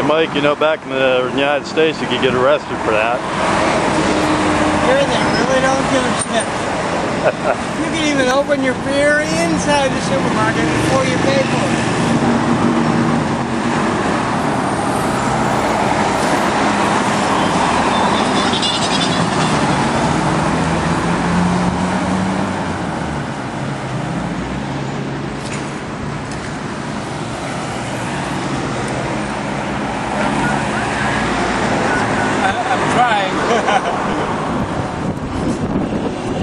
Hey Mike, you know back in the United States you could get arrested for that. Here they really don't give a shit. you can even open your beer inside the supermarket before you pay for it. Ha ha ha.